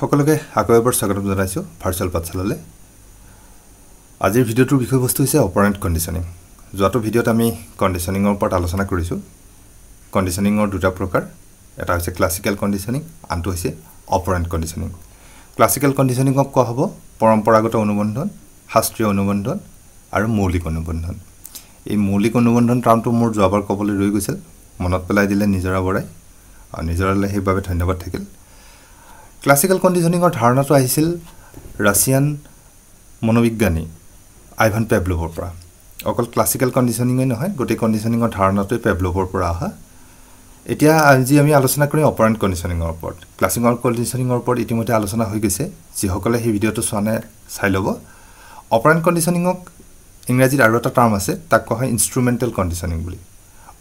সকলোকে আকৌ এবাৰ স্বাগতম জনাইছোঁ ভাৰ্চুৱেল পাঠশালালৈ। আজিৰ ভিডিঅ'টোৰ বিষয়বস্তু হৈছে অপাৰেণ্ট কণ্ডিশ্যনিং যোৱাটো ভিডিঅ'ত আমি কণ্ডিশ্যনিঙৰ ওপৰত আলোচনা কৰিছোঁ। কণ্ডিশ্যনিঙৰ দুটা প্ৰকাৰ। এটা হৈছে ক্লাছিকেল কণ্ডিশ্যনিং আনটো হৈছে অপাৰেণ্ট কণ্ডিশ্যনিং ক্লাছিকেল কণ্ডিশ্যনিঙক কোৱা হ'ব পৰম্পৰাগত অনুবন্ধন শাস্ত্ৰীয় অনুবন্ধন আৰু মৌলিক অনুবন্ধন। এই মৌলিক অনুবন্ধন টাৰ্মটো মোৰ যোৱাবাৰ ক'বলৈ ৰৈ গৈছিল। মনত পেলাই দিলে নিজৰা বৰাই। আৰু নিজৰালৈ সেইবাবে ধন্যবাদ থাকিল। ক্লাছিকেল কণ্ডিশ্যনিঙৰ ধাৰণাটো আহিছিল ৰাছিয়ান মনোবিজ্ঞানী আইভান পেভলোভৰ পৰা। অকল ক্লাছিকেল কণ্ডিশ্যনিঙেই নহয় গোটেই কণ্ডিশ্যনিঙৰ ধাৰণাটোৱে পেভলোভৰ পৰা অহা। এতিয়া আজি আমি আলোচনা কৰিম অপাৰেণ্ট কণ্ডিশ্যনিঙৰ ওপৰত। ক্লাছিকেল কণ্ডিশ্যনিঙৰ ওপৰত ইতিমধ্যে আলোচনা হৈ গৈছে। যিসকলে সেই ভিডিঅ'টো চোৱা নাই চাই ল'ব। অপাৰেণ্ট কণ্ডিশ্যনিঙক ইংৰাজীত আৰু এটা টাৰ্ম আছে তাক কোৱা হয় ইনষ্ট্ৰুমেণ্টেল কণ্ডিশ্যনিং বুলি।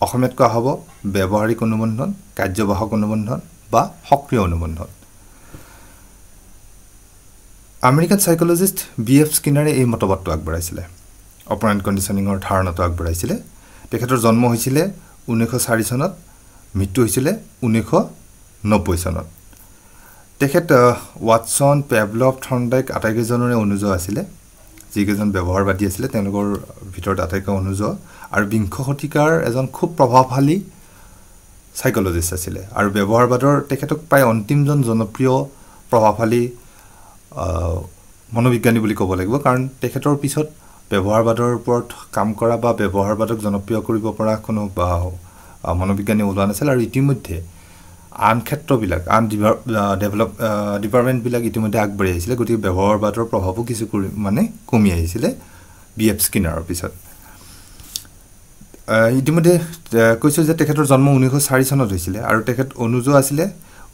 অসমীয়াত কোৱা হ'ব ব্যৱহাৰিক অনুবন্ধন কাৰ্যবাহক অনুবন্ধন বা সক্ৰিয় অনুবন্ধন। আমেৰিকান চাইক'লজিষ্ট বি এফ স্কিনাৰে এই মতবাদটো আগবঢ়াইছিলে। অপাৰেণ্ট কণ্ডিশ্যনিঙৰ ধাৰণাটো আগবঢ়াইছিলে। তেখেতৰ জন্ম হৈছিলে ঊনৈছশ চাৰি চনত মৃত্যু হৈছিলে ঊনৈছশ নব্বৈ চনত। তেখেত ৱাটছন পেভলভ থৰ্ণডাইক আটাইকেইজনৰে অনুজ আছিলে। যিকেইজন ব্যৱহাৰবাদী আছিলে তেওঁলোকৰ ভিতৰত আটাইতকৈ অনুজ আৰু বিংশ শতিকাৰ এজন খুব প্ৰভাৱশালী চাইক'লজিষ্ট আছিলে। আৰু ব্যৱহাৰবাদৰ তেখেতক প্ৰায় অন্তিমজন জনপ্ৰিয় প্ৰভাৱশালী মনোবিজ্ঞানী বুলি ক'ব লাগিব। কাৰণ তেখেতৰ পিছত ব্যৱহাৰবাদৰ ওপৰত কাম কৰা বা ব্যৱহাৰবাদক জনপ্ৰিয় কৰিব পৰা কোনো মনোবিজ্ঞানী ওলোৱা নাছিল। আৰু ইতিমধ্যে আন ক্ষেত্ৰবিলাক আন ডেভেলপ ডিপাৰ্টমেণ্টবিলাক ইতিমধ্যে আগবাঢ়ি আহিছিলে। গতিকে ব্যৱহাৰবাদৰ প্ৰভাৱো কিছু কৰি মানে কমি আহিছিলে বি. এফ. স্কিনাৰৰ পিছত। ইতিমধ্যে কৈছোঁ যে তেখেতৰ জন্ম ঊনৈছশ চাৰি চনত হৈছিলে আৰু তেখেত অনুজ আছিলে।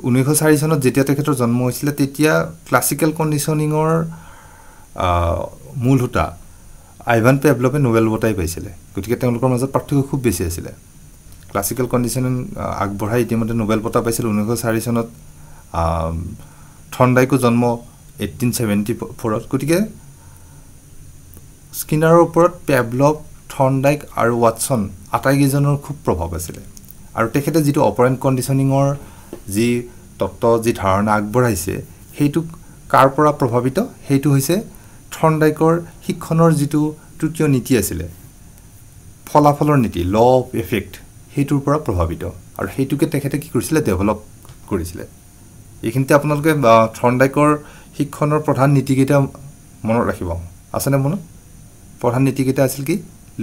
ঊনৈছশ চাৰি চনত যেতিয়া তেখেতৰ জন্ম হৈছিলে তেতিয়া ক্লাছিকেল কণ্ডিশ্যনিঙৰ মূল সূতা আইভান পেভলভে নোবেল বঁটাই পাইছিলে। গতিকে তেওঁলোকৰ মাজত পাৰ্থক্য খুব বেছি আছিলে। ক্লাছিকেল কণ্ডিশ্যনিং আগবঢ়াই ইতিমধ্যে নোবেল বঁটা পাইছিল ঊনৈছশ চাৰি চনত। থণ্ডাইকো জন্ম এইটিন ছেভেণ্টি ফ'ৰত গতিকে স্কিনাৰৰ ওপৰত পেভলভ থৰ্ণডাইক আৰু ৱাটছন আটাইকেইজনৰ খুব প্ৰভাৱ আছিলে। আৰু তেখেতে যিটো অপাৰেণ্ট কণ্ডিশ্যনিঙৰ যি তত্ত্ব যি ধাৰণা আগবঢ়াইছে সেইটোক কাৰ পৰা প্ৰভাৱিত? সেইটো হৈছে থৰ্ণডাইকৰ শিক্ষণৰ যিটো তৃতীয় নীতি আছিলে ফলাফলৰ নীতি ল অফ এফেক্ট সেইটোৰ পৰা প্ৰভাৱিত। আৰু সেইটোকে তেখেতে কি কৰিছিলে? ডেভেলপ কৰিছিলে। এইখিনিতে আপোনালোকে থৰ্ণডাইকৰ শিক্ষণৰ প্ৰধান নীতিকেইটা মনত ৰাখিব। আছেনে মনত? প্ৰধান নীতিকেইটা আছিল কি?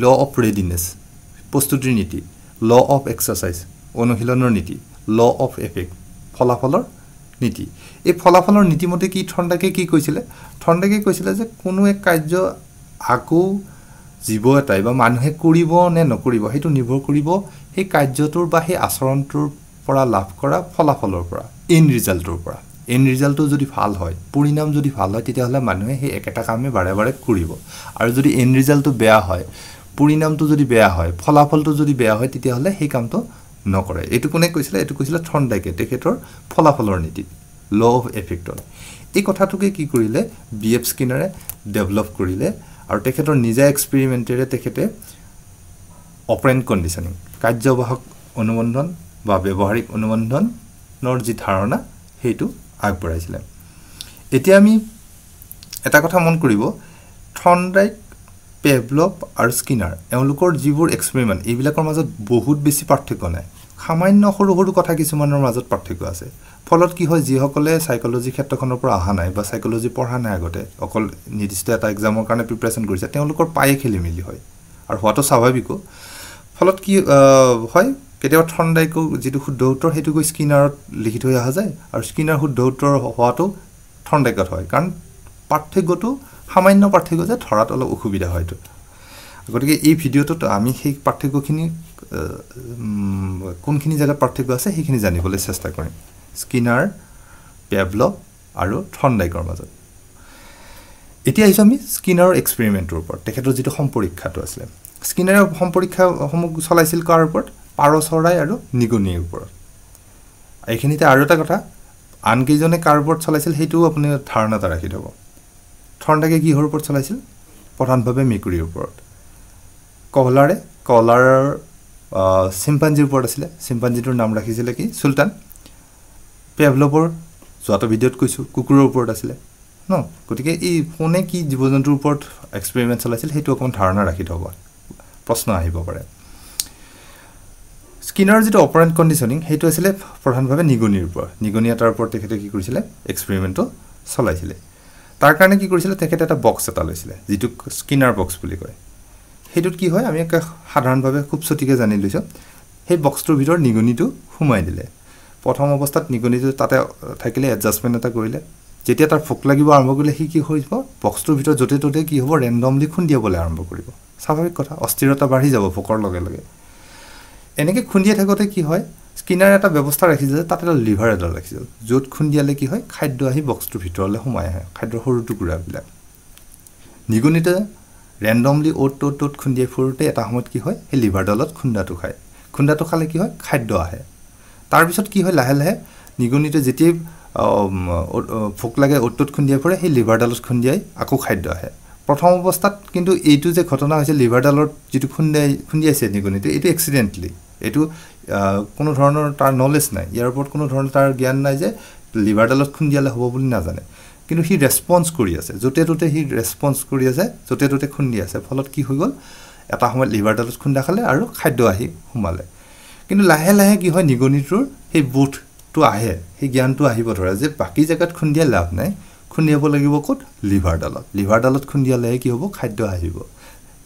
ল অফ ৰেডিনেছ প্ৰস্তুতিৰ নীতি ল অফ এক্সাৰচাইজ অনুশীলনৰ নীতি। ল অফ এফেক্ট ফলাফলৰ নীতি। এই ফলাফলৰ নীতিমতে কি থণ্ডাকে কি কৈছিলে? থণ্ডাকে কৈছিলে যে কোনো এক কাৰ্য আকৌ জীৱ এটাই বা মানুহে কৰিব নে নকৰিব সেইটো নিৰ্ভৰ কৰিব সেই কাৰ্যটোৰ বা সেই আচৰণটোৰ পৰা লাভ কৰা ফলাফলৰ পৰা এন ৰিজাল্টটোৰ পৰা। এন ৰিজাল্টটো যদি ভাল হয় পৰিণাম যদি ভাল হয় তেতিয়াহ'লে মানুহে সেই একেটা কামে বাৰে বাৰে কৰিব। আৰু যদি এন ৰিজাল্টটো বেয়া হয় পৰিণামটো যদি বেয়া হয় ফলাফলটো যদি বেয়া হয় তেতিয়াহ'লে সেই কামটো নকৰে। এইটো কোনে কৈছিলে? এইটো কৈছিলে থণ্ডাইকে। তেখেতৰ ফলাফলৰ নীতিত ল অফ এফেক্টৰ এই কথাটোকে কি কৰিলে? বি এফ স্কিনাৰে ডেভেলপ কৰিলে আৰু তেখেতৰ নিজা এক্সপেৰিমেণ্টেৰে তেখেতে অপাৰেণ্ট কণ্ডিশ্যনিং কাৰ্যবাহক অনুবন্ধন বা ব্যৱহাৰিক অনুবন্ধনৰ যি ধাৰণা সেইটো আগবঢ়াইছিলে। এতিয়া আমি এটা কথা মন কৰিব। থণ্ডাইক পেভলভ আৰু স্কিনাৰ এওঁলোকৰ যিবোৰ এক্সপেৰিমেণ্ট এইবিলাকৰ মাজত বহুত বেছি পাৰ্থক্য নাই। সামান্য সৰু সৰু কথা কিছুমানৰ মাজত পাৰ্থক্য আছে। ফলত কি হয় যিসকলে চাইক'লজি ক্ষেত্ৰখনৰ পৰা অহা নাই বা চাইক'লজি পঢ়া নাই আগতে অকল নিৰ্দিষ্ট এটা এক্সামৰ কাৰণে প্ৰিপেৰেশ্যন কৰিছে তেওঁলোকৰ পায়ে খেলি মেলি হয়। আৰু হোৱাটো স্বাভাৱিকো। ফলত কি হয় কেতিয়াবা থণ্ডাইকো যিটো শুদ্ধ উত্তৰ সেইটো গৈ স্কিনাৰত লিখি থৈ অহা যায়। আৰু স্কিনাৰ শুদ্ধ উত্তৰ হোৱাটো থণ্ডাইকত হয়। কাৰণ পাৰ্থক্যটো সামান্য পাৰ্থক্য যে ধৰাত অলপ অসুবিধা হয়তো। গতিকে এই ভিডিঅ'টোত আমি সেই পাৰ্থক্যখিনি কোনখিনি জেগাত পাৰ্থক্য আছে সেইখিনি জানিবলৈ চেষ্টা কৰিম। স্কিনাৰ পেভলভ আৰু থণ্ডাইকৰ মাজত। এতিয়া আহিছোঁ আমি স্কিনাৰৰ এক্সপেৰিমেণ্টটোৰ ওপৰত তেখেতৰ যিটো সম্পৰীক্ষাটো আছিলে। স্কিনাৰে সম্পৰীক্ষাসমূহ চলাইছিল কাৰ ওপৰত? পাৰ চৰাই আৰু নিগনিৰ ওপৰত। এইখিনিতে আৰু এটা কথা আনকেইজনে কাৰ ওপৰত চলাইছিল সেইটোও আপুনি ধাৰণা এটা ৰাখি থ'ব। থৰ্ণডাকে কিহৰ ওপৰত চলাইছিল? প্ৰধানভাৱে মেকুৰীৰ ওপৰত। কহলাৰে কহলাৰৰ চিম্পাঞ্জিৰ ওপৰত আছিলে। চিম্পাঞ্জিটোৰ নাম ৰাখিছিলে কি? চুলতান। পেভলভৰ যোৱাটো ভিডিঅ'ত কৈছোঁ কুকুৰৰ ওপৰত আছিলে। ন? গতিকে এই কোনে কি জীৱ জন্তুৰ ওপৰত এক্সপেৰিমেণ্ট চলাইছিল সেইটো অকণমান ধাৰণা ৰাখি থ'ব। প্ৰশ্ন আহিব পাৰে। স্কিনৰ যিটো অপাৰেণ্ট কণ্ডিশ্যনিং সেইটো আছিলে প্ৰধানভাৱে নিগনিৰ ওপৰত। নিগনি এটাৰ ওপৰত তেখেতে কি কৰিছিলে? এক্সপেৰিমেণ্টটো চলাইছিলে। তাৰ কাৰণে কি কৰিছিলে? তেখেতে এটা বক্স এটা লৈছিলে যিটোক স্কিনাৰ বক্স বুলি কয়। সেইটোত কি হয় আমি সাধাৰণভাৱে খুব চুটিকৈ জানি লৈছোঁ। সেই বক্সটোৰ ভিতৰত নিগনিটো সোমাই দিলে। প্ৰথম অৱস্থাত নিগনিটো তাতে থাকিলে এডজাষ্টমেণ্ট এটা কৰিলে। যেতিয়া তাৰ ভোক লাগিব আৰম্ভ কৰিলে সি কি কৰিব বক্সটোৰ ভিতৰত য'তে ত'তে কি হ'ব? ৰেণ্ডমলি খুন্দিয়াবলৈ আৰম্ভ কৰিব। স্বাভাৱিক কথা অস্থিৰতা বাঢ়ি যাব ভোকৰ লগে লগে। এনেকৈ খুন্দিয়াই থাকোঁতে কি হয়? স্কিনাৰ এটা ব্যৱস্থা ৰাখিছে যে তাত এটা লিভাৰ এডাল ৰাখিছিল য'ত খুন্দিয়ালে কি হয়? খাদ্য আহি বক্সটোৰ ভিতৰলৈ সোমাই আহে খাদ্যৰ সৰু টুকুৰাবিলাক। নিগনিতে ৰেণ্ডমলি অ'ত ত'ত ত'ত খুন্দিয়াই ফুৰোঁতে এটা সময়ত কি হয় সেই লিভাৰডালত খুন্দাটো খায়। খুন্দাটো খালে কি হয় খাদ্য আহে। তাৰপিছত কি হয় লাহে লাহে নিগনিটোৱে যেতিয়াই ভোক লাগে অ'ত ত'ত খুন্দিয়াই ফুৰে সেই লিভাৰডালত খুন্দিয়াই আকৌ খাদ্য আহে। প্ৰথম অৱস্থাত কিন্তু এইটো যে ঘটনা হৈছে লিভাৰডালত যিটো খুন্দিয়াই খুন্দিয়াইছে নিগনিটো এইটো এক্সিডেণ্টলি এইটো কোনো ধৰণৰ তাৰ নলেজ নাই। ইয়াৰ ওপৰত কোনো ধৰণৰ তাৰ জ্ঞান নাই যে লিভাৰডালত খুন্দিয়ালে হ'ব বুলি নাজানে। কিন্তু সি ৰেচপঞ্চ কৰি আছে। য'তে ত'তে সি ৰেচপঞ্চ কৰি আছে য'তে ত'তে খুন্দি আছে। ফলত কি হৈ গ'ল? এটা সময়ত লিভাৰডালত খুন্দা খালে আৰু খাদ্য আহি সোমালে। কিন্তু লাহে লাহে কি হয় নিগনিটোৰ সেই বোধটো আহে সেই জ্ঞানটো আহিব ধৰে যে বাকী জেগাত খুন্দিয়াই লাভ নাই। খুন্দিয়াব লাগিব ক'ত? লিভাৰডালত লিভাৰডালত খুন্দিয়ালেহে কি হ'ব? খাদ্য আহিব।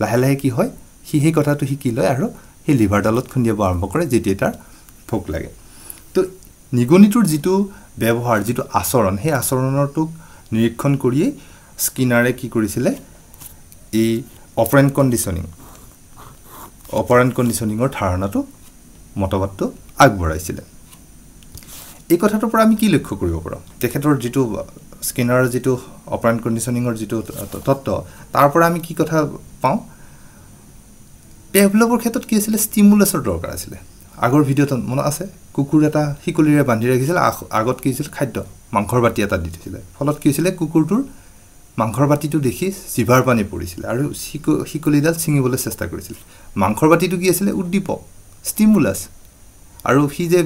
লাহে লাহে কি হয় সি সেই কথাটো শিকি লয় আৰু সেই লিভাৰডালত খুন্দিয়াব আৰম্ভ কৰে যেতিয়া তাৰ ভোক লাগে। তো নিগনিটোৰ যিটো ব্যৱহাৰ যিটো আচৰণ সেই আচৰণৰটোক নিৰীক্ষণ কৰিয়েই স্কিনাৰে কি কৰিছিলে? এই অপাৰেণ্ট কণ্ডিশ্যনিং অপাৰেণ্ট কণ্ডিশ্যনিঙৰ ধাৰণাটো মতবাদটো আগবঢ়াইছিলে। এই কথাটোৰ পৰা আমি কি লক্ষ্য কৰিব পাৰোঁ? তেখেতৰ যিটো স্কিনাৰ যিটো অপাৰেণ্ট কণ্ডিশ্যনিঙৰ যিটো তত্ত্ব তাৰ পৰা আমি কি কথা পাওঁ? ডেভেলপৰ ক্ষেত্ৰত কি আছিলে? ষ্টিমুলাছৰ দৰকাৰ আছিলে। আগৰ ভিডিঅ'ত মনত আছে? কুকুৰ এটা শিকলিৰে বান্ধি ৰাখিছিলে আগত কি হৈছিল? খাদ্য। মাংসৰ বাতি এটা দি থৈছিলে। ফলত কি হৈছিলে? কুকুৰটোৰ মাংসৰ বাতিটো দেখি জিভাৰ পানী পৰিছিলে আৰু শিক শিকলিডাল ছিঙিবলৈ চেষ্টা কৰিছিল। মাংসৰ বাতিটো কি আছিলে? উদ্দীপক ষ্টিমুলাছ আৰু সি যে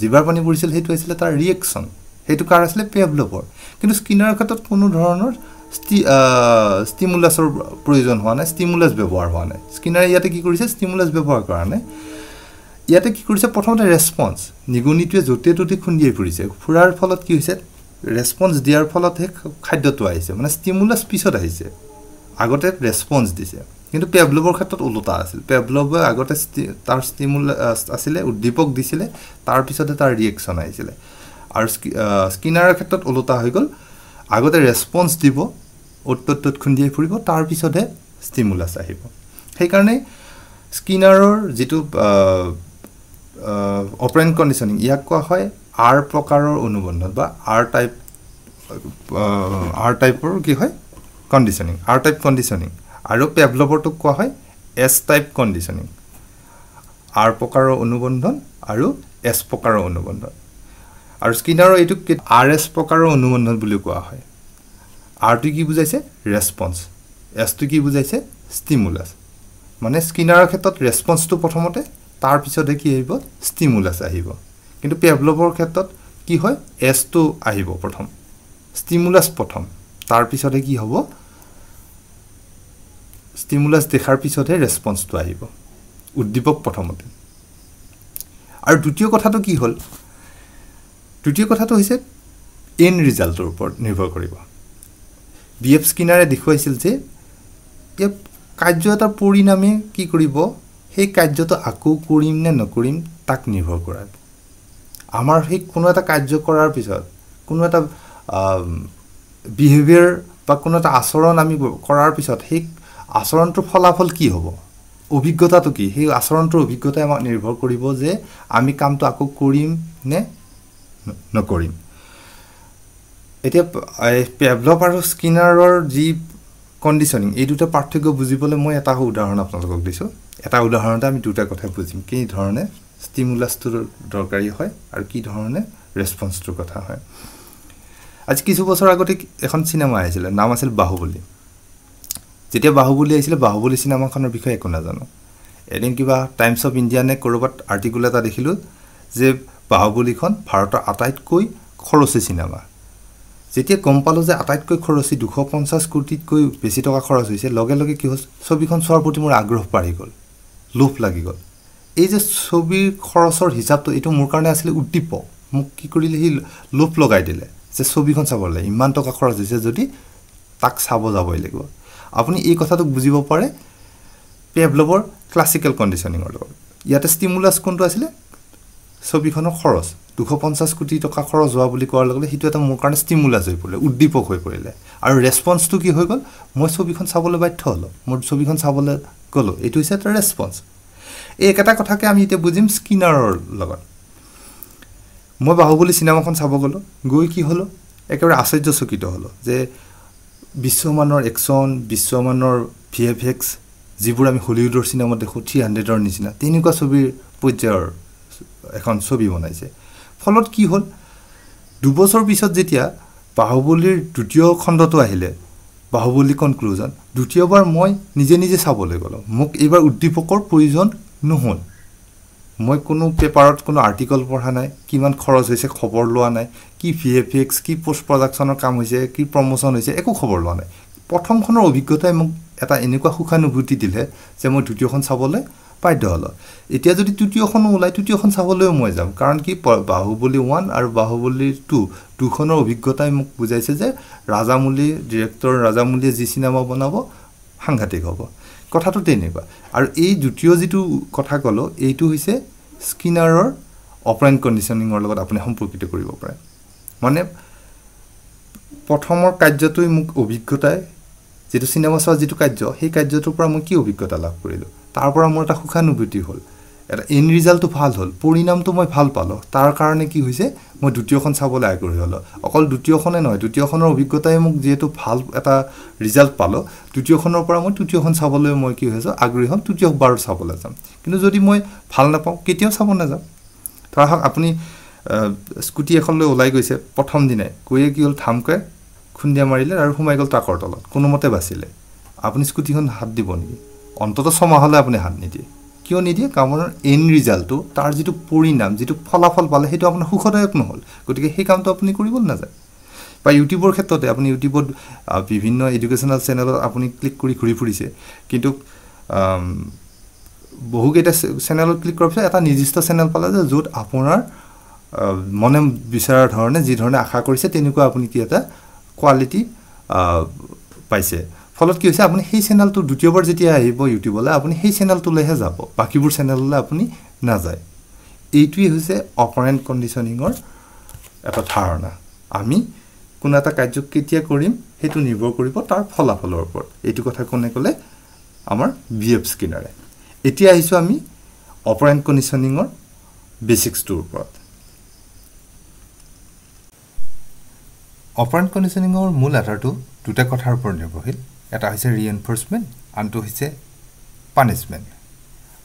জিভাৰ পানী পৰিছিল সেইটো আছিলে তাৰ ৰিয়েকশ্যন সেইটো কাৰ আছিলে? পেভলভৰ কিন্তু স্কিনাৰৰ ক্ষেত্ৰত কোনো ধৰণৰ ষ্টি ষ্টিমুলাছৰ প্ৰয়োজন হোৱা নাই ষ্টিমুলাছ ব্যৱহাৰ হোৱা নাই। স্কিনাৰে ইয়াতে কি কৰিছে? ষ্টিমুলাছ ব্যৱহাৰ কৰা নাই ইয়াতে কি কৰিছে? প্ৰথমতে ৰেচপঞ্চ নিগনিটোৱে য'তে ত'তে খুন্দিয়াই ফুৰিছে। ফুৰাৰ ফলত কি হৈছে? ৰেচপঞ্চ দিয়াৰ ফলতহে খাদ্যটো আহিছে মানে ষ্টিমুলাছ পিছত আহিছে। আগতে ৰেচপঞ্চ দিছে। কিন্তু পেভলভৰ ক্ষেত্ৰত ওলোটা আছিল। পেভলভে আগতে তাৰ ষ্টিমুলাছ আছিলে উদ্দীপক দিছিলে তাৰপিছতে তাৰ ৰিয়েকশ্যন আহিছিলে। আৰু স্কিনাৰৰ ক্ষেত্ৰত ওলোটা হৈ গ'ল। আগতে ৰেচপঞ্চ দিব ত'ত খুন্দিয়াই ফুৰিব তাৰপিছতহে ষ্টিমুলাছ আহিব। সেইকাৰণে স্কিনাৰৰ যিটো অপাৰেণ্ট কণ্ডিশ্যনিং ইয়াক কোৱা হয় আৰ প্ৰকাৰৰ অনুবন্ধন বা আৰ টাইপ আৰ টাইপৰ কি হয়? কণ্ডিশ্যনিং আৰ টাইপ কণ্ডিশ্যনিং আৰু পেভলভৰটোক কোৱা হয় এছ টাইপ কণ্ডিশ্যনিং আৰ প্ৰকাৰৰ অনুবন্ধন আৰু এছ প্ৰকাৰৰ অনুবন্ধন। আৰু স্কিনাৰৰ এইটোক আৰ এছ প্ৰকাৰৰ অনুবন্ধন বুলিও কোৱা হয়। আৰটো কি বুজাইছে? ৰেচপঞ্চ এছটো কি বুজাইছে? ষ্টিমুলাছ মানে স্কিনাৰৰ ক্ষেত্ৰত ৰেচপঞ্চটো প্ৰথমতে তাৰপিছতহে কি আহিব? ষ্টিমুলাছ আহিব। কিন্তু পেভলভৰ ক্ষেত্ৰত কি হয়? এছটো আহিব প্ৰথম। ষ্টিমুলাছ প্ৰথম। তাৰপিছতহে কি হ'ব? ষ্টিমুলাছ দেখাৰ পিছতহে ৰেচপঞ্চটো আহিব। উদ্দীপক প্ৰথমতে। আৰু দ্বিতীয় কথাটো কি হ'ল? তৃতীয় কথাটো হৈছে এন ৰিজাল্টৰ ওপৰত নিৰ্ভৰ কৰিব। বি এফ স্কিনাৰে দেখুৱাইছিল যে ইয়াত কাৰ্য এটাৰ পৰিণামে কি কৰিব? সেই কাৰ্যটো আকৌ কৰিম নে নকৰিম তাক নিৰ্ভৰ কৰাব আমাৰ সেই কোনো এটা কাৰ্য কৰাৰ পিছত কোনো এটা বিহেভিয়াৰ বা কোনো এটা আচৰণ আমি কৰাৰ পিছত সেই আচৰণটোৰ ফলাফল কি হ'ব? অভিজ্ঞতাটো কি? সেই আচৰণটোৰ অভিজ্ঞতাই আমাক নিৰ্ভৰ কৰিব যে আমি কামটো আকৌ কৰিম নে নকৰিম। এতিয়া পেভলভ আৰু স্কিনাৰৰ যি কণ্ডিশ্যনিং এই দুটা পাৰ্থক্য বুজিবলৈ মই এটা উদাহৰণ আপোনালোকক দিছোঁ। এটা উদাহৰণতে আমি দুটা কথা বুজিম কি ধৰণে ষ্টিমুলাছটো দৰকাৰী হয় আৰু কি ধৰণে ৰেচপঞ্চটোৰ কথা হয়। আজি কিছু বছৰ আগতে এখন চিনেমা আহিছিলে নাম আছিল বাহুবলী। যেতিয়া বাহুবলী আহিছিলে বাহুবলী চিনেমাখনৰ বিষয়ে একো নাজানো। এদিন কিবা টাইমছ অফ ইণ্ডিয়া নে ক'ৰবাত আৰ্টিকুল এটা দেখিলোঁ যে বাহুবলীখন ভাৰতৰ আটাইতকৈ খৰচী চিনেমা যেতিয়া গম পালোঁ যে আটাইতকৈ খৰচী দুশ পঞ্চাছ কোটিতকৈ বেছি টকা খৰচ হৈছে লগে লগে কি হ'ল ছবিখন চোৱাৰ প্ৰতি মোৰ আগ্ৰহ বাঢ়ি গ'ল। লোভ লাগি গ'ল। এই যে ছবিৰ খৰচৰ হিচাপটো এইটো মোৰ কাৰণে আছিলে উদ্দীপক মোক কি কৰিলে সি লোভ লগাই দিলে যে ছবিখন চাব লাগে ইমান টকা খৰচ হৈছে যদি তাক চাব যাবই লাগিব। আপুনি এই কথাটোক বুজিব পাৰে পেভলভৰ ক্লাছিকেল কণ্ডিশ্যনিঙৰ লগত। ইয়াতে ষ্টিমুলাছ কোনটো আছিলে? ছবিখনৰ খৰচ। দুশ পঞ্চাছ কোটি টকা খৰচ হোৱা বুলি কোৱাৰ লগে লগে সেইটো এটা মোৰ কাৰণে ষ্টিমুলাছ হৈ পৰিলে উদ্দীপক হৈ পৰিলে। আৰু ৰেচপন্সটো কি হৈ গ'ল? মই ছবিখন চাবলৈ বাধ্য হ'লোঁ। মোৰ ছবিখন চাবলৈ গ'লোঁ। এইটো হৈছে এটা ৰেচপন্স এই একেটা কথাকে আমি এতিয়া বুজিম স্কিনাৰৰ লগত। মই বাহুবলী চিনেমাখন চাব গ'লোঁ গৈ কি হ'লোঁ? একেবাৰে আশ্চৰ্যচকিত হ'লোঁ যে বিশ্বমানৰ একশ্যন বিশ্বমানৰ ভি এফ এক্স যিবোৰ আমি হলিউডৰ চিনেমাত দেখোঁ থ্ৰী হাণ্ড্ৰেডৰ নিচিনা তেনেকুৱা ছবিৰ পৰ্যায়ৰ এখন ছবি বনাইছে। ফলত কি হ'ল? দুবছৰ পিছত যেতিয়া বাহুবলীৰ দ্বিতীয় খণ্ডটো আহিলে বাহুবলী কনক্লুজন দ্বিতীয়বাৰ মই নিজে নিজে চাবলৈ গ'লোঁ। মোক এইবাৰ উদ্দীপকৰ প্ৰয়োজন নহ'ল মই কোনো পেপাৰত কোনো আৰ্টিকল পঢ়া নাই কিমান খৰচ হৈছে খবৰ লোৱা নাই কি ভি এফ এক্স কি পষ্ট প্ৰডাকশ্যনৰ কাম হৈছে কি প্ৰমোশ্যন হৈছে একো খবৰ লোৱা নাই। প্ৰথমখনৰ অভিজ্ঞতাই মোক এটা এনেকুৱা সুখানুভূতি দিলে যে মই দ্বিতীয়খন চাবলৈ বাধ্য হ'লোঁ। এতিয়া যদি তৃতীয়খনো ওলায় তৃতীয়খন চাবলৈও মই যাম। কাৰণ কি বাহুবলী ওৱান আৰু বাহুবলী টু দুখনৰ অভিজ্ঞতাই মোক বুজাইছে যে ৰাজামৌলী ডিৰেক্টৰ ৰাজামৌলীয়ে যি চিনেমা বনাব সাংঘাতিক হ'ব। কথাটো তেনেকুৱা। আৰু এই দ্বিতীয় যিটো কথা ক'লোঁ এইটো হৈছে স্কিনাৰৰ অপাৰেণ্ট কণ্ডিশ্যনিঙৰ লগত আপুনি সম্পৰ্কিত কৰিব পাৰে। মানে প্ৰথমৰ কাৰ্যটোৱে মোক অভিজ্ঞতাই যিটো চিনেমা চোৱা যিটো কাৰ্য সেই কাৰ্যটোৰ পৰা মই কি অভিজ্ঞতা লাভ কৰিলোঁ? তাৰ পৰা মোৰ এটা সুখানুভূতি হ'ল। এটা এণ্ড ৰিজাল্টটো ভাল হ'ল পৰিণামটো মই ভাল পালোঁ। তাৰ কাৰণে কি হৈছে মই দ্বিতীয়খন চাবলৈ আগ্ৰহী হ'লোঁ। অকল দ্বিতীয়খনে নহয় দ্বিতীয়খনৰ অভিজ্ঞতাই মোক যিহেতু ভাল এটা ৰিজাল্ট পালোঁ দ্বিতীয়খনৰ পৰা মই তৃতীয়খন চাবলৈ মই কি হৈছোঁ আগ্ৰহী হ'ম তৃতীয়বাৰ চাবলৈ যাম। কিন্তু যদি মই ভাল নাপাওঁ কেতিয়াও চাব নাযাওঁ ধৰা হওক আপুনি স্কুটি এখনলৈ ওলাই গৈছে প্ৰথম দিনাই। গৈয়ে কি হ'ল থামকৈ খুন্দিয়া মাৰিলে আৰু সোমাই গ'ল ট্ৰাকৰ তলত কোনোমতে বাচিলে। আপুনি স্কুটিখন হাত দিব নেকি? অন্ততঃ ছমাহলৈ আপুনি হাত নিদিয়ে। কিয় নিদিয়ে? কামৰ এণ্ড ৰিজাল্টটো তাৰ যিটো পৰিণাম যিটো ফলাফল পালে সেইটো আপোনাৰ সুখদায়ক নহ'ল। গতিকে সেই কামটো আপুনি কৰিবলৈ নাযায় বা ইউটিউবৰ ক্ষেত্ৰতে আপুনি ইউটিউবত বিভিন্ন এডুকেশ্যনেল চেনেলত আপুনি ক্লিক কৰি ঘূৰি ফুৰিছে। কিন্তু বহুকেইটা চেনেলত ক্লিক কৰাৰ পিছত এটা নিৰ্দিষ্ট চেনেল পালে যে য'ত আপোনাৰ মনে বিচৰাৰ ধৰণে যি ধৰণে আশা কৰিছে তেনেকুৱা আপুনি কি এটা কোৱালিটি পাইছে। ফলত কি হৈছে আপুনি সেই চেনেলটো দ্বিতীয়বাৰ যেতিয়া আহিব ইউটিউবলৈ আপুনি সেই চেনেলটোলৈহে যাব বাকীবোৰ চেনেললৈ আপুনি নাযায়। এইটোৱেই হৈছে অপাৰেণ্ট কণ্ডিশ্যনিঙৰ এটা ধাৰণা। আমি কোনো এটা কাৰ্য কেতিয়া কৰিম সেইটো নিৰ্ভৰ কৰিব তাৰ ফলাফলৰ ওপৰত। এইটো কথা কোনে ক'লে? আমাৰ বি এফ স্কিনাৰে এতিয়া আহিছোঁ আমি অপাৰেণ্ট কণ্ডিশ্যনিঙৰ বেচিক্সটোৰ ওপৰত। অপাৰেণ্ট কণ্ডিশ্যনিঙৰ মূল আধাৰটো দুটা কথাৰ ওপৰত নিৰ্ভৰশীল। এটা হৈছে ৰিএনফৰ্চমেণ্ট আনটো হৈছে পানিছমেণ্ট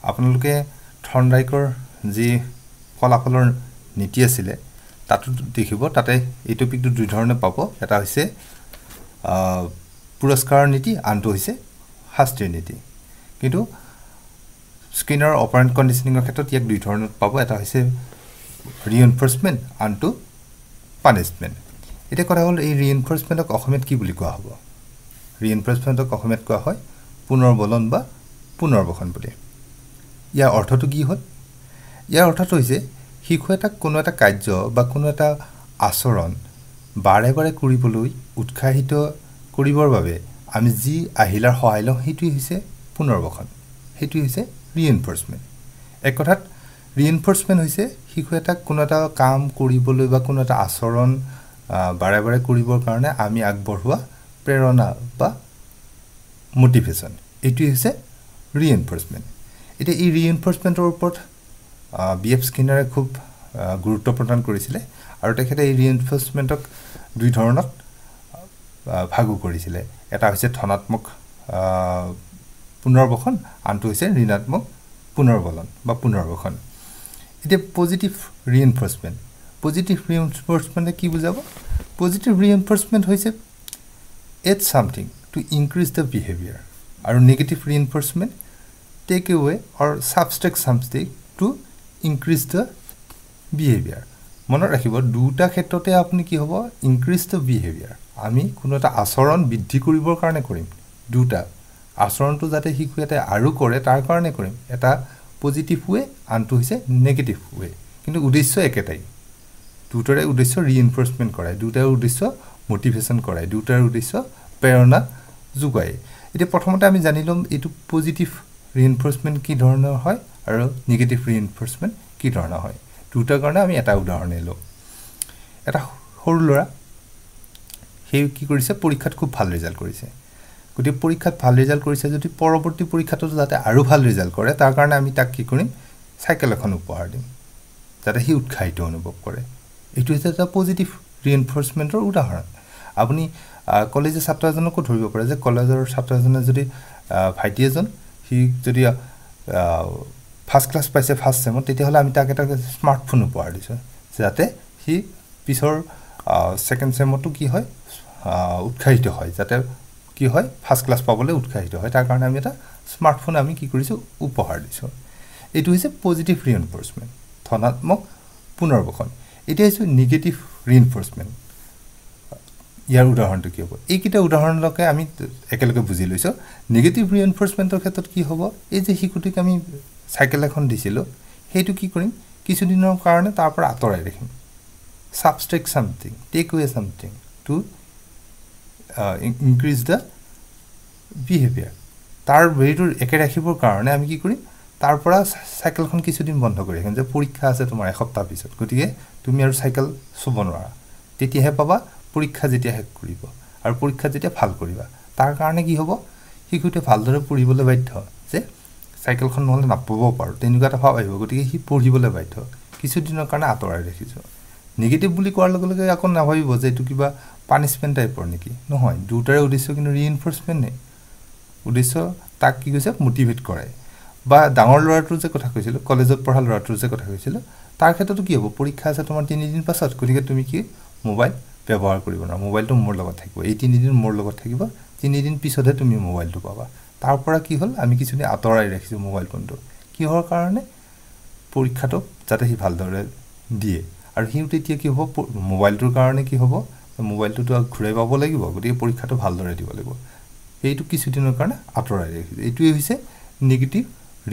আপোনালোকে থৰ্ণডাইকৰ যি ফলাফলৰ নীতি আছিলে তাতো দেখিব তাতে এই টপিকটো দুই ধৰণে পাব। এটা হৈছে পুৰস্কাৰৰ নীতি আনটো হৈছে শাস্তিৰ নীতি। কিন্তু স্কিনৰ অপাৰেণ্ট কণ্ডিশ্যনিঙৰ ক্ষেত্ৰত ইয়াক দুই ধৰণত পাব। এটা হৈছে ৰিএনফৰ্চমেণ্ট আনটো পানিছমেণ্ট এতিয়া কথা হ'ল এই ৰিএনফৰ্চমেণ্টক অসমীয়াত কি বুলি কোৱা হ'ব? ৰিএনফৰ্চমেণ্টক অসমীয়াত কোৱা হয় পুনৰ বলন বা পুনৰ্বসন বুলি। ইয়াৰ অৰ্থটো কি হ'ল? ইয়াৰ অৰ্থটো হৈছে শিশু এটাক কোনো এটা কাৰ্য বা কোনো এটা আচৰণ বাৰে বাৰে কৰিবলৈ উৎসাহিত কৰিবৰ বাবে আমি যি আহিলাৰ সহায় লওঁ সেইটোৱেই হৈছে পুনৰ্বসন। সেইটোৱেই হৈছে ৰিএনফৰ্চমেণ্ট এক কথাত ৰিএনফৰ্চমেণ্ট হৈছে শিশু এটাক কোনো এটা কাম কৰিবলৈ বা কোনো এটা আচৰণ বাৰে বাৰে কৰিবৰ কাৰণে আমি আগবঢ়োৱা প্ৰেৰণা বা মটিভেশ্যন এইটোৱেই হৈছে ৰিএনফৰ্চমেণ্ট এতিয়া এই ৰিএনফৰ্চমেণ্টৰ ওপৰত বি এফ স্কিনাৰে খুব গুৰুত্ব প্ৰদান কৰিছিলে আৰু তেখেতে এই ৰিএনফৰ্চমেণ্টক দুই ধৰণত ভাগো কৰিছিলে। এটা হৈছে ধনাত্মক পুনৰ্বসন আনটো হৈছে ঋণাত্মক পুনৰ্বলন বা পুনৰ্বসন। এতিয়া পজিটিভ ৰিএনফৰ্চমেণ্ট পজিটিভ ৰিএনফৰ্চমেণ্টে কি বুজাব? পজিটিভ ৰিএনফৰ্চমেণ্ট হৈছে add something to increase the behaviour আৰু negative reinforcement take away or ছাবষ্টেক something to increase the behaviour মনত ৰাখিব দুটা ক্ষেত্ৰতে আপুনি কি হ'ব? ইনক্ৰিজ দ্য বিহেভিয়াৰ আমি কোনো এটা আচৰণ বৃদ্ধি কৰিবৰ কাৰণে কৰিম। দুটা। আচৰণটো যাতে শিশু এটাই আৰু কৰে তাৰ কাৰণে কৰিম। এটা পজিটিভ ৱে আনটো হৈছে নেগেটিভ ৱে কিন্তু উদ্দেশ্য একেটাই। দুটাৰে উদ্দেশ্য ৰিএনফৰ্চমেণ্ট কৰাই দুটাৰ উদ্দেশ্য মটিভেশ্যন কৰাই দুটাৰ উদ্দেশ্য প্ৰেৰণা যোগায়। এতিয়া প্ৰথমতে আমি জানি ল'ম এইটো পজিটিভ ৰিএনফৰ্চমেণ্ট কি ধৰণৰ হয় আৰু নিগেটিভ ৰিএনফৰ্চমেণ্ট কি ধৰণৰ হয়। দুটাৰ কাৰণে আমি এটা উদাহৰণে লওঁ এটা সৰু ল'ৰা সেই কি কৰিছে পৰীক্ষাত খুব ভাল ৰিজাল্ট কৰিছে। গতিকে পৰীক্ষাত ভাল ৰিজাল্ট কৰিছে যদি পৰৱৰ্তী পৰীক্ষাটো যাতে আৰু ভাল ৰিজাল্ট কৰে তাৰ কাৰণে আমি তাক কি কৰিম চাইকেল এখন উপহাৰ দিম। যাতে সি উৎসাহিত অনুভৱ কৰে। এইটো হৈছে এটা পজিটিভ ৰিএনফৰ্চমেণ্টৰ উদাহৰণ। আপুনি কলেজৰ ছাত্ৰ এজনকো ধৰিব পাৰে যে কলেজৰ ছাত্ৰ এজনে যদি ভাইটি এজন সি যদি ফাৰ্ষ্ট ক্লাছ পাইছে ফাৰ্ষ্ট ছেমত তেতিয়াহ'লে আমি তাক এটা স্মাৰ্টফোন উপহাৰ দিছোঁ যাতে সি পিছৰ ছেকেণ্ড ছেমতো কি হয় উৎসাহিত হয় যাতে কি হয় ফাৰ্ষ্ট ক্লাছ পাবলৈ উৎসাহিত হয়। তাৰ কাৰণে আমি এটা স্মাৰ্টফোন আমি কি কৰিছোঁ উপহাৰ দিছোঁ। এইটো হৈছে পজিটিভ ৰিএনফৰ্চমেণ্ট ধনাত্মক পুনৰ্বসন। এতিয়া হৈছে নিগেটিভ ৰিএনফৰ্চমেণ্ট ইয়াৰ উদাহৰণটো কি হ'ব? এইকেইটা উদাহৰণলৈকে আমি একেলগে বুজি লৈছোঁ। নিগেটিভ ৰিএনফৰ্চমেণ্টৰ ক্ষেত্ৰত কি হ'ব? এই যে শিশুটিক আমি চাইকেল এখন দিছিলোঁ সেইটো কি কৰিম? কিছুদিনৰ কাৰণে তাৰ পৰা আঁতৰাই ৰাখিম। Subtract something take away something to increase the behaviour তাৰ হেৰিটো একে ৰাখিবৰ কাৰণে আমি কি কৰিম? তাৰ পৰা চাইকেলখন কিছুদিন বন্ধ কৰি ৰাখিম যে পৰীক্ষা আছে তোমাৰ এসপ্তাহ পিছত। গতিকে তুমি আৰু চাইকেল চুব নোৱাৰা। তেতিয়াহে পাবা পৰীক্ষা যেতিয়া শেষ কৰিব আৰু পৰীক্ষাত যেতিয়া ভাল কৰিবা। তাৰ কাৰণে কি হ'ব? শিশুটোৱে ভালদৰে পঢ়িবলৈ বাধ্য যে চাইকেলখন নহ'লে নাপাব পাৰোঁ। তেনেকুৱা এটা ভাৱ আহিব গতিকে সি পঢ়িবলৈ বাধ্য। কিছুদিনৰ কাৰণে আঁতৰাই ৰাখিছোঁ। নিগেটিভ বুলি কোৱাৰ লগে লগে আকৌ নাভাবিব যে এইটো কিবা পানিছমেণ্ট টাইপৰ নেকি? নহয় দুটাৰে উদ্দেশ্য কিন্তু ৰিএনফৰ্চমেণ্ট নেই উদ্দেশ্য তাক কি কৈছে? মটিভেট কৰাই বা ডাঙৰ ল'ৰাটোৰ যে কথা কৈছিলোঁ কলেজত পঢ়া ল'ৰাটোৰ যে কথা কৈছিলোঁ তাৰ ক্ষেত্ৰতো কি হ'ব? পৰীক্ষা আছে তোমাৰ তিনিদিন পাছত গতিকে তুমি কি মোবাইল ব্যৱহাৰ কৰিব নোৱাৰা। মোবাইলটো মোৰ লগত থাকিব। এই তিনিদিন মোৰ লগত থাকিব। তিনিদিন পিছতহে তুমি মোবাইলটো পাবা। তাৰ পৰা কি হ'ল? আমি কিছুদিন আঁতৰাই ৰাখিছোঁ মোবাইল ফোনটো। কিহৰ কাৰণে? পৰীক্ষাটো যাতে সি ভালদৰে দিয়ে। আৰু সিও তেতিয়া কি হ'ব? মোবাইলটোৰ কাৰণে কি হ'ব? মোবাইলটোতো ঘূৰাই পাব লাগিব। গতিকে পৰীক্ষাটো ভালদৰে দিব লাগিব। এইটো কিছুদিনৰ কাৰণে আঁতৰাই ৰাখিছোঁ। এইটোৱেই হৈছে নিগেটিভ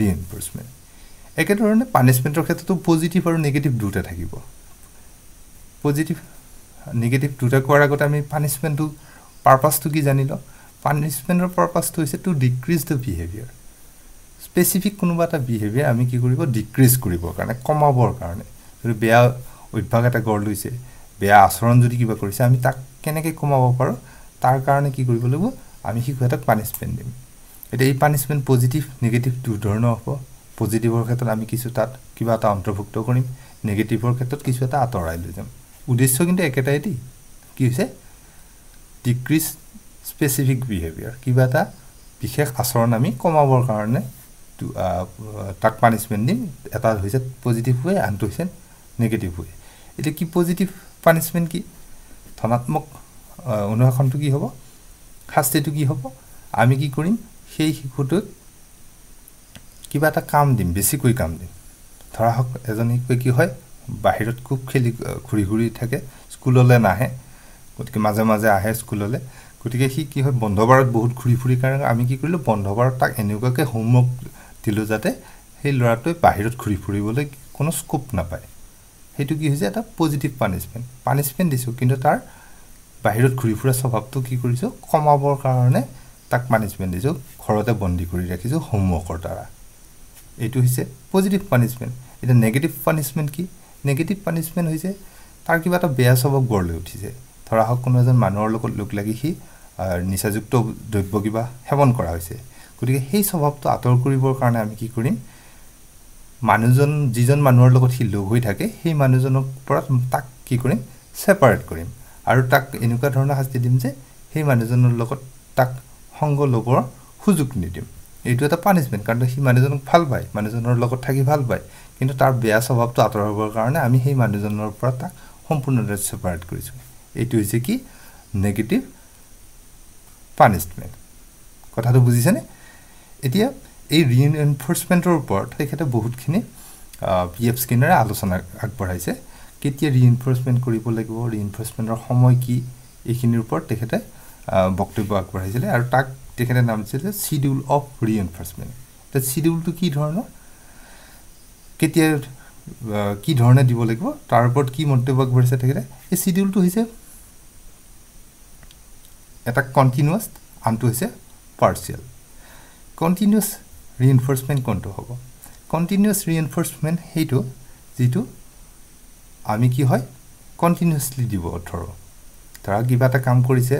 ৰিএনফৰ্চমেণ্ট একেধৰণে পানিছমেণ্টৰ ক্ষেত্ৰতো পজিটিভ আৰু নিগেটিভ দুটা থাকিব। পজিটিভ নিগেটিভ দুটা কোৱাৰ আগতে আমি পানিছমেণ্টটো পাৰ্পাছটো কি জানি লওঁ পানিছমেণ্টৰ পাৰ্পাছটো হৈছে to decrease the behaviour specific কোনোবা এটা বিহেভিয়াৰ আমি কি কৰিব? ডিক্ৰিজ কৰিবৰ কাৰণে কমাবৰ কাৰণে। যদি বেয়া অভ্যাস এটা গঢ় লৈছে বেয়া আচৰণ যদি কিবা কৰিছে আমি তাক কেনেকৈ কমাব পাৰোঁ? তাৰ কাৰণে কি কৰিব লাগিব? আমি শিশু এটাক পানিছমেণ্ট দিম। এতিয়া এই পানিছমেণ্ট পজিটিভ নিগেটিভ দুধৰণৰ হ'ব। পজিটিভৰ ক্ষেত্ৰত আমি কিছু তাত কিবা এটা অন্তৰ্ভুক্ত কৰিম নিগেটিভৰ ক্ষেত্ৰত কিছু এটা আঁতৰাই লৈ যাম। উদ্দেশ্য কিন্তু একেটাই দেই। কি হৈছে? ডিক্ৰিজ স্পেচিফিক বিহেভিয়াৰ কিবা এটা বিশেষ আচৰণ আমি কমাবৰ কাৰণে তাক পানিছমেণ্ট দিম। এটা হৈছে পজিটিভ ৱে আনটো হৈছে নিগেটিভ ৱে এতিয়া কি পজিটিভ পানিছমেণ্ট কি? ধনাত্মক অনুশাসনটো কি হ'ব? শাস্তিটো কি হ'ব? আমি কি কৰিম? সেই শিশুটোক কিবা এটা কাম দিম বেছিকৈ কাম দিম। ধৰা হওক এজন শিশুৱে কি হয় বাহিৰত খুব খেলি ঘূৰি ঘূৰি থাকে স্কুললৈ নাহে গতিকে মাজে মাজে আহে স্কুললৈ। গতিকে সি কি হয় বন্ধ বাৰত বহুত ঘূৰি ফুৰি কাৰণে আমি কি কৰিলোঁ বন্ধ বাৰত তাক এনেকুৱাকৈ হোমৱৰ্ক দিলোঁ যাতে সেই ল'ৰাটোৱে বাহিৰত ঘূৰি ফুৰিবলৈ কোনো স্কোপ নাপায়। সেইটো কি হৈছে এটা পজিটিভ পানিছমেণ্ট। পানিছমেণ্ট দিছোঁ কিন্তু তাৰ বাহিৰত ঘূৰি ফুৰা স্বভাৱটো কি কৰিছোঁ কমাবৰ কাৰণে তাক পানিছমেণ্ট দিছোঁ ঘৰতে বন্দী কৰি ৰাখিছোঁ হোমৱৰ্কৰ দ্বাৰা। এইটো হৈছে পজিটিভ পানিছমেণ্ট এতিয়া নেগেটিভ পানিছমেণ্ট কি? নেগেটিভ পানিছমেণ্ট হৈছে তাৰ কিবা এটা বেয়া স্বভাৱ গঢ় লৈ উঠিছে। ধৰা হওক কোনো এজন মানুহৰ লগত লগ লাগি সি নিচাযুক্ত দ্ৰব্য কিবা সেৱন কৰা হৈছে। গতিকে সেই স্বভাৱটো আঁতৰ কৰিবৰ কাৰণে আমি কি কৰিম? মানুহজন যিজন মানুহৰ লগত সি লগ হৈ থাকে সেই মানুহজনৰ পৰা তাক কি কৰিম? ছেপাৰেট কৰিম। আৰু তাক এনেকুৱা ধৰণৰ শাস্তি দিম যে সেই মানুহজনৰ লগত তাক সংগ ল'বৰ সুযোগ নিদিম। এইটো এটা পানিছমেণ্ট কাৰণ সি মানুহজনক ভাল পায় মানুহজনৰ লগত থাকি ভাল পায়। কিন্তু তাৰ বেয়া স্বভাৱটো আঁতৰাবৰ কাৰণে আমি সেই মানুহজনৰ পৰা তাক সম্পূৰ্ণৰূপে ছেপাৰেট কৰিছোঁ। এইটো হৈছে কি? নেগেটিভ পানিছমেণ্ট কথাটো বুজিছেনে? এতিয়া এই ৰিএনফৰ্চমেণ্টৰ ওপৰত তেখেতে বহুতখিনি পি এফ স্কিনাৰে আলোচনা আগবঢ়াইছে। কেতিয়া ৰিএনফৰ্চমেণ্ট কৰিব লাগিব ৰিএনফৰ্চমেণ্টৰ সময় কি? এইখিনিৰ ওপৰত তেখেতে বক্তব্য আগবঢ়াইছিলে আৰু তাক তেখেতে নাম দিছিলে চিডিউল অফ ৰিএনফৰ্চমেণ্ট এতিয়া চিডিউলটো কি ধৰণৰ? কেতিয়া কি ধৰণে দিব লাগিব? তাৰ ওপৰত কি মন্তব্য আগবঢ়াইছে তেখেতে? এই চিডিউলটো হৈছে এটা কণ্টিনিউৱাছ আনটো হৈছে পাৰ্চিয়েল কণ্টিনিউৱাছ ৰিএনফৰ্চমেণ্ট কোনটো হ'ব? কণ্টিনিউৱাছ ৰিএনফৰ্চমেণ্ট সেইটো যিটো আমি কি হয় কণ্টিনিউৱাছলি দিব ধৰোঁ। ধৰা কিবা এটা কাম কৰিছে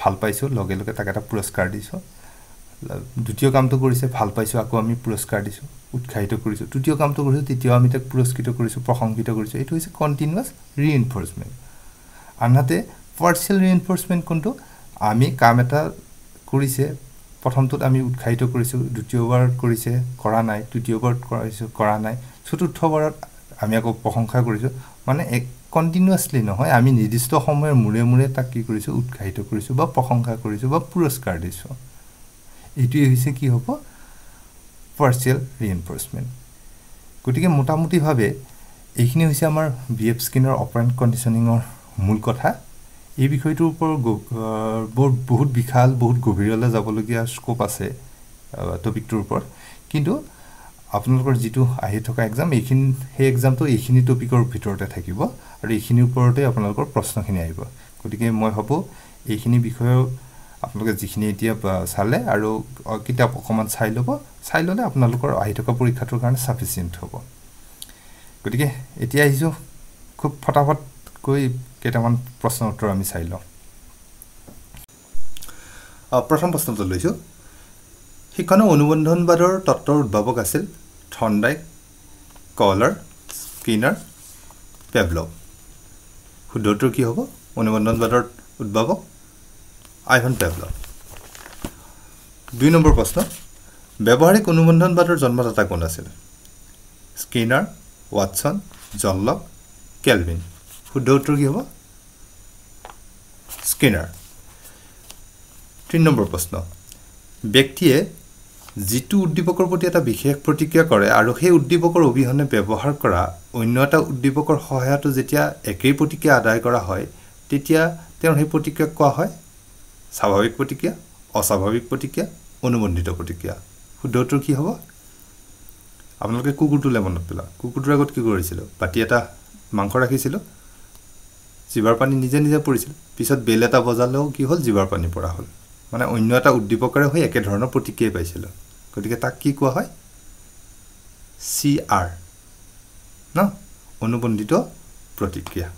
ভাল পাইছোঁ লগে লগে তাক এটা পুৰস্কাৰ দিছোঁ। দ্বিতীয় কামটো কৰিছে ভাল পাইছোঁ আকৌ আমি পুৰস্কাৰ দিছোঁ উৎসাহিত কৰিছোঁ। তৃতীয় কামটো কৰিছোঁ তেতিয়াও আমি তাক পুৰস্কৃত কৰিছোঁ প্ৰশংসিত কৰিছোঁ। এইটো হৈছে কণ্টিনিউৱাছ ৰিএনফৰ্চমেণ্ট আনহাতে পাৰ্চিয়েল ৰিএনফৰ্চমেণ্ট কোনটো? আমি কাম এটা কৰিছে প্ৰথমটোত আমি উৎসাহিত কৰিছোঁ দ্বিতীয়বাৰ কৰিছে কৰা নাই তৃতীয়বাৰত কৰাইছোঁ কৰা নাই চতুৰ্থবাৰত আমি আকৌ প্ৰশংসা কৰিছোঁ। মানে এক কণ্টিনিউৱাছলি নহয় আমি নিৰ্দিষ্ট সময়ৰ মূৰে মূৰে তাক কি কৰিছোঁ উৎসাহিত কৰিছোঁ বা প্ৰশংসা কৰিছোঁ বা পুৰস্কাৰ দিছোঁ। এইটোৱে হৈছে কি হ'ব? পাৰ্চিয়েল ৰিএনফৰ্চমেণ্ট গতিকে মোটামুটিভাৱে এইখিনি হৈছে আমাৰ বি এফ স্কিনৰ অপাৰেণ্ট কণ্ডিশ্যনিঙৰ মূল কথা। এই বিষয়টোৰ ওপৰত বৰ বহুত বিশাল বহুত গভীৰলৈ যাবলগীয়া স্ক'প আছে টপিকটোৰ ওপৰত। কিন্তু আপোনালোকৰ যিটো আহি থকা এক্সাম এইখিনি সেই এক্সামটো এইখিনি টপিকৰ ভিতৰতে থাকিব আৰু এইখিনিৰ ওপৰতে আপোনালোকৰ প্ৰশ্নখিনি আহিব। গতিকে মই ভাবোঁ এইখিনি বিষয়েও আপোনালোকে যিখিনি এতিয়া চালে আৰু কিতাপ অকণমান চাই ল'ব চাই ল'লে আপোনালোকৰ আহি থকা পৰীক্ষাটোৰ কাৰণে চাফিচিয়েণ্ট হ'ব। গতিকে এতিয়া আহিছোঁ খুব ফটাফটকৈ কেইটামান প্ৰশ্ন উত্তৰ আমি চাই লওঁ। প্ৰথম প্ৰশ্নটো লৈছোঁ। শিক্ষণৰ অনুবন্ধনবাদৰ তত্ত্বৰ উদ্ভাৱক আছিল থণ্ডাইক কলাৰ স্কিনাৰ পেভলভ। শুদ্ধ উত্তৰ কি হ'ব? অনুবন্ধনবাদৰ উদ্ভাৱক আইভন পেভলভ। দুই নম্বৰ প্ৰশ্ন ব্যৱহাৰিক অনুবন্ধনবাদৰ জন্মদাতা কোন আছিল? Skinner Watson John Locke Kelvin. শুদ্ধ উত্তৰ কি হ'ব? স্কিনাৰ। তিনি নম্বৰ প্ৰশ্ন ব্যক্তিয়ে যিটো উদ্দীপকৰ প্ৰতি এটা বিশেষ প্ৰতিক্ৰিয়া কৰে আৰু সেই উদ্দীপকৰ অবিহনে ব্যৱহাৰ কৰা অন্য এটা উদ্দীপকৰ সহায়তো যেতিয়া একেই প্ৰতিক্ৰিয়া আদায় কৰা হয় তেতিয়া তেওঁৰ সেই প্ৰতিক্ৰিয়াক কোৱা হয় স্বাভাৱিক প্ৰতিক্ৰিয়া অস্বাভাৱিক প্ৰতিক্ৰিয়া অনুবন্ধিত প্ৰতিক্ৰিয়া। শুদ্ধ উত্তৰ কি হ'ব? আপোনালোকে কুকুৰটোলৈ মনত পেলাওক কুকুৰটোৰ আগত কি কৰিছিলোঁ? বাতি এটা মাংস ৰাখিছিলোঁ। জিভাৰ পানী নিজে নিজে পৰিছিল। পিছত বেল এটা বজালেও কি হ'ল? জিভাৰ পানী পৰা হ'ল। মানে অন্য এটা উদ্দীপকেৰে হৈ একেধৰণৰ প্ৰতিক্ৰিয়াই পাইছিলোঁ। গতিকে তাক কি কোৱা হয়? চি আৰ ন? অনুবন্ধিত প্ৰতিক্ৰিয়া।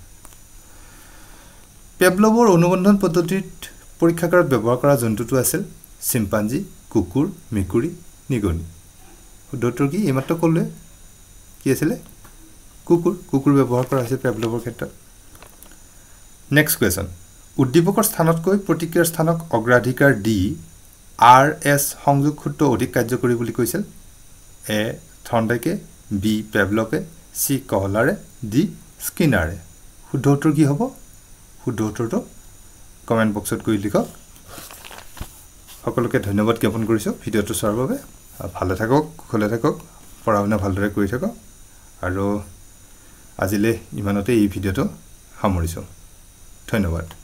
পেবলভৰ অনুবন্ধন পদ্ধতিত পৰীক্ষাগাৰত ব্যৱহাৰ কৰা জন্তুটো আছিল চিম্পাঞ্জী কুকুৰ মেকুৰী নিগনি। শুদ্ধটোৰ কি এইমাত্ৰ ক'লোৱে কি আছিলে? কুকুৰ কুকুৰ ব্যৱহাৰ কৰা হৈছিল পেবলভৰ ক্ষেত্ৰত। নেক্সট কুৱেশ্যন উদ্দীপকৰ স্থানতকৈ প্ৰতিক্ৰিয়াৰ স্থানক অগ্ৰাধিকাৰ দি আৰ এছ সংযোগ সূত্ৰ অধিক কাৰ্যকৰী বুলি কৈছিল। এ থণ্ডাইকে বি পেভলভে চি কহলাৰে ডি স্কিনাৰে। শুদ্ধ উত্তৰ কি হ'ব? শুদ্ধ উত্তৰটো কমেণ্ট বক্সত কৰি লিখক। সকলোকে ধন্যবাদ জ্ঞাপন কৰিছোঁ ভিডিঅ'টো চোৱাৰ বাবে। ভালে থাকক কুশলে থাকক পঢ়া শুনা ভালদৰে কৰি থাকক। আৰু আজিলৈ ইমানতে এই ভিডিঅ'টো সামৰিছোঁ। ধন্যবাদ।